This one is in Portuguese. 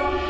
Bye.